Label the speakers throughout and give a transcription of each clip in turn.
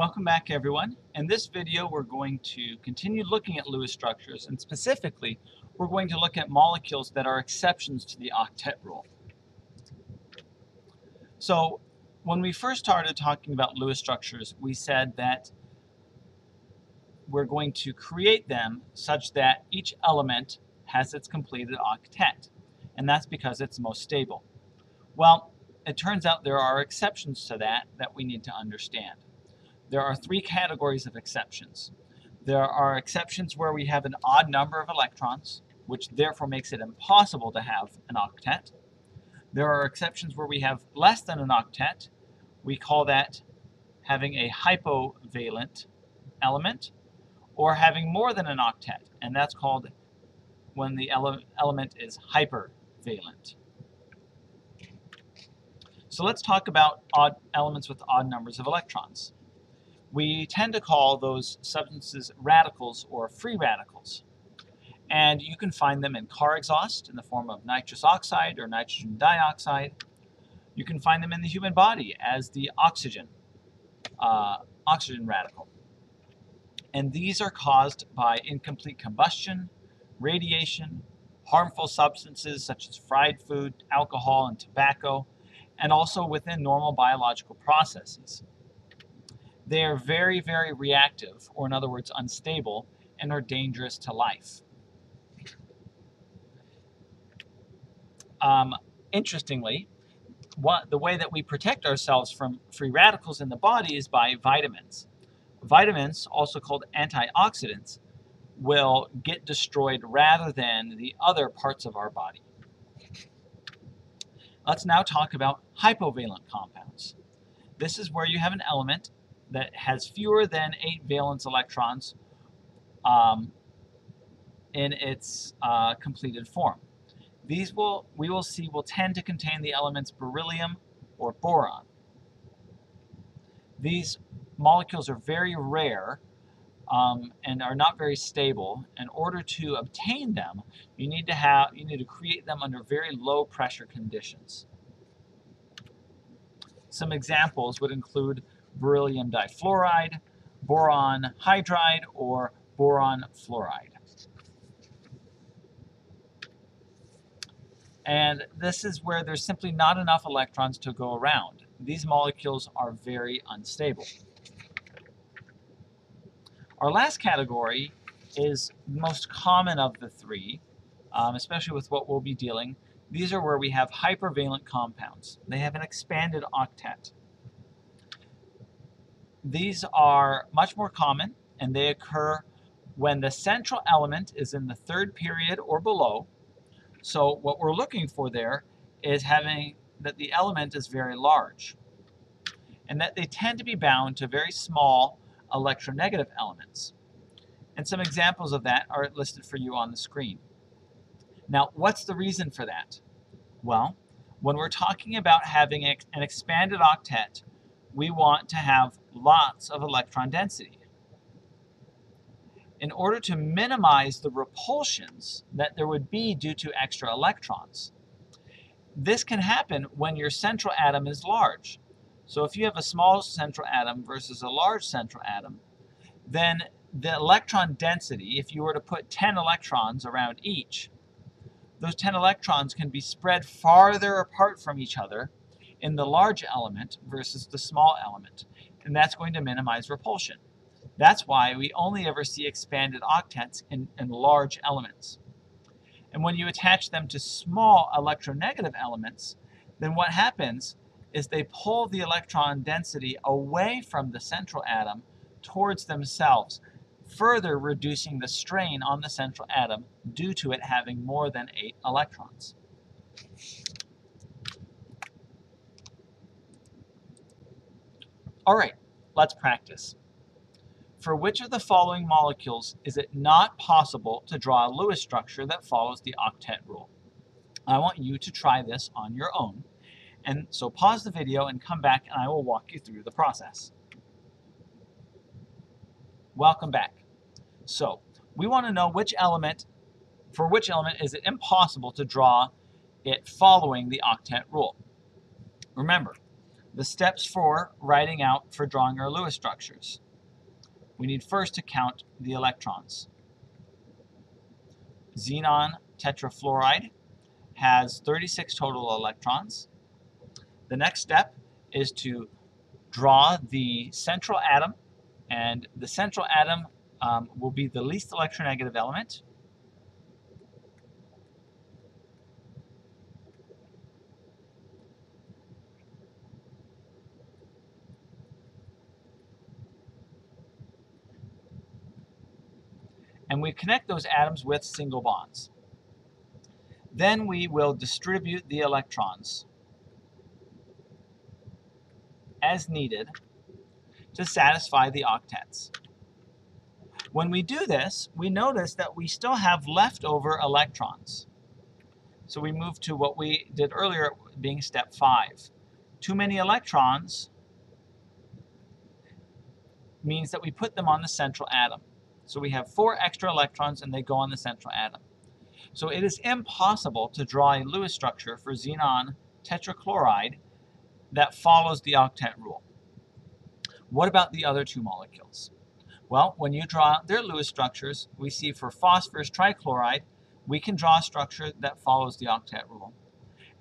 Speaker 1: Welcome back everyone. In this video we're going to continue looking at Lewis structures and specifically we're going to look at molecules that are exceptions to the octet rule. So when we first started talking about Lewis structures we said that we're going to create them such that each element has its completed octet and that's because it's most stable. Well it turns out there are exceptions to that that we need to understand there are three categories of exceptions. There are exceptions where we have an odd number of electrons, which therefore makes it impossible to have an octet. There are exceptions where we have less than an octet. We call that having a hypovalent element or having more than an octet, and that's called when the ele element is hypervalent. So let's talk about odd elements with odd numbers of electrons we tend to call those substances radicals or free radicals. And you can find them in car exhaust in the form of nitrous oxide or nitrogen dioxide. You can find them in the human body as the oxygen, uh, oxygen radical. And these are caused by incomplete combustion, radiation, harmful substances such as fried food, alcohol, and tobacco, and also within normal biological processes. They are very, very reactive, or in other words, unstable, and are dangerous to life. Um, interestingly, what, the way that we protect ourselves from free radicals in the body is by vitamins. Vitamins, also called antioxidants, will get destroyed rather than the other parts of our body. Let's now talk about hypovalent compounds. This is where you have an element that has fewer than eight valence electrons um, in its uh, completed form. These will, we will see, will tend to contain the elements beryllium or boron. These molecules are very rare um, and are not very stable. In order to obtain them, you need to have you need to create them under very low pressure conditions. Some examples would include beryllium difluoride, boron hydride, or boron fluoride. And this is where there's simply not enough electrons to go around. These molecules are very unstable. Our last category is most common of the three, um, especially with what we'll be dealing. These are where we have hypervalent compounds. They have an expanded octet. These are much more common and they occur when the central element is in the third period or below. So what we're looking for there is having that the element is very large and that they tend to be bound to very small electronegative elements. And some examples of that are listed for you on the screen. Now, what's the reason for that? Well, when we're talking about having an expanded octet, we want to have lots of electron density. In order to minimize the repulsions that there would be due to extra electrons, this can happen when your central atom is large. So if you have a small central atom versus a large central atom, then the electron density, if you were to put 10 electrons around each, those 10 electrons can be spread farther apart from each other in the large element versus the small element, and that's going to minimize repulsion. That's why we only ever see expanded octets in, in large elements. And when you attach them to small electronegative elements, then what happens is they pull the electron density away from the central atom towards themselves, further reducing the strain on the central atom due to it having more than eight electrons. All right, let's practice. For which of the following molecules is it not possible to draw a Lewis structure that follows the octet rule? I want you to try this on your own. And so pause the video and come back and I will walk you through the process. Welcome back. So we want to know which element, for which element is it impossible to draw it following the octet rule. Remember, the steps for writing out for drawing our Lewis structures. We need first to count the electrons. Xenon tetrafluoride has 36 total electrons. The next step is to draw the central atom, and the central atom um, will be the least electronegative element. And we connect those atoms with single bonds. Then we will distribute the electrons as needed to satisfy the octets. When we do this, we notice that we still have leftover electrons. So we move to what we did earlier being step 5. Too many electrons means that we put them on the central atom. So we have four extra electrons and they go on the central atom. So it is impossible to draw a Lewis structure for xenon tetrachloride that follows the octet rule. What about the other two molecules? Well, when you draw their Lewis structures, we see for phosphorus trichloride, we can draw a structure that follows the octet rule.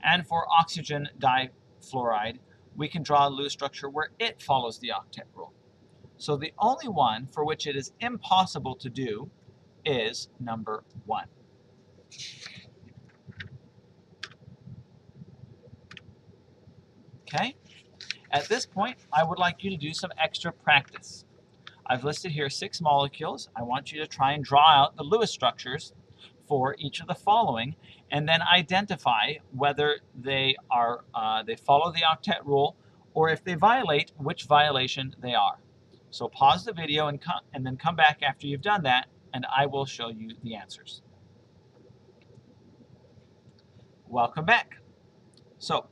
Speaker 1: And for oxygen difluoride, we can draw a Lewis structure where it follows the octet rule. So the only one for which it is impossible to do is number one. Okay? At this point, I would like you to do some extra practice. I've listed here six molecules. I want you to try and draw out the Lewis structures for each of the following and then identify whether they are uh, they follow the octet rule or if they violate which violation they are. So pause the video and, come, and then come back after you've done that and I will show you the answers. Welcome back. So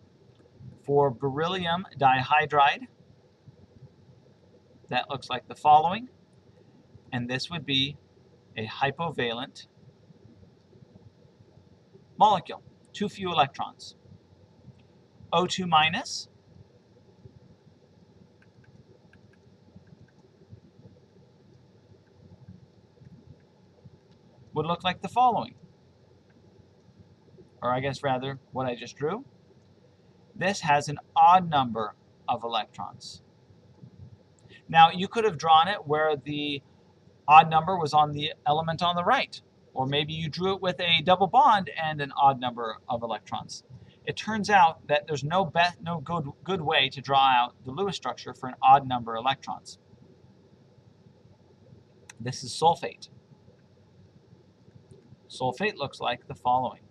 Speaker 1: for beryllium dihydride, that looks like the following. And this would be a hypovalent molecule, too few electrons. O2 minus would look like the following. Or I guess rather, what I just drew. This has an odd number of electrons. Now, you could have drawn it where the odd number was on the element on the right. Or maybe you drew it with a double bond and an odd number of electrons. It turns out that there's no, no good, good way to draw out the Lewis structure for an odd number of electrons. This is sulfate. Sulfate looks like the following.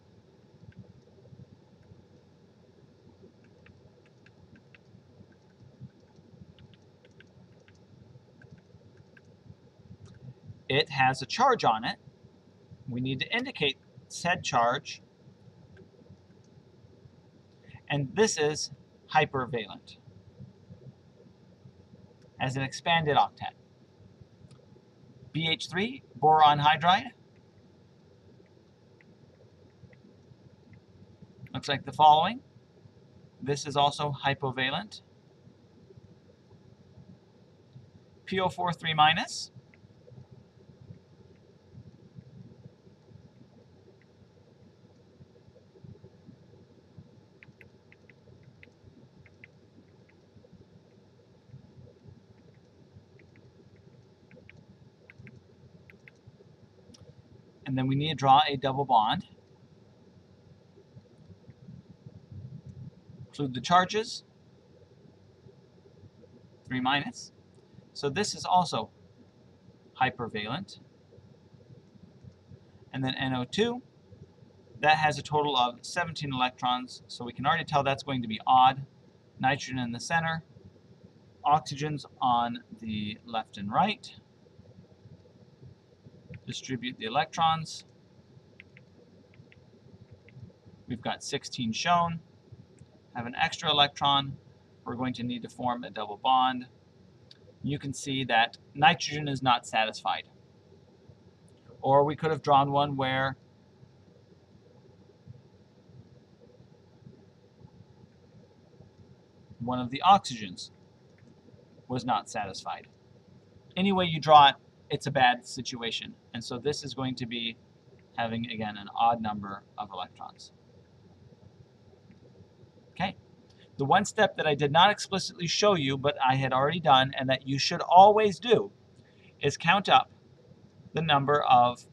Speaker 1: it has a charge on it. We need to indicate said charge. And this is hypervalent as an expanded octet. BH3, boron hydride. Looks like the following. This is also hypovalent. PO4 3 minus. and then we need to draw a double bond. Include the charges, 3 minus. So this is also hypervalent. And then NO2, that has a total of 17 electrons, so we can already tell that's going to be odd. Nitrogen in the center, oxygens on the left and right distribute the electrons. We've got 16 shown. Have an extra electron. We're going to need to form a double bond. You can see that nitrogen is not satisfied. Or we could have drawn one where one of the oxygens was not satisfied. Any way you draw it, it's a bad situation. And so this is going to be having, again, an odd number of electrons. Okay. The one step that I did not explicitly show you, but I had already done, and that you should always do, is count up the number of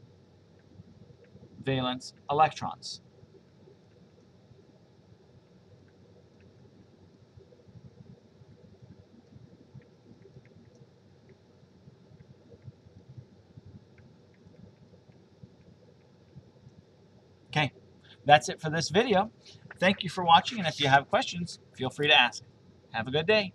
Speaker 1: valence electrons. Okay, that's it for this video. Thank you for watching, and if you have questions, feel free to ask. Have a good day.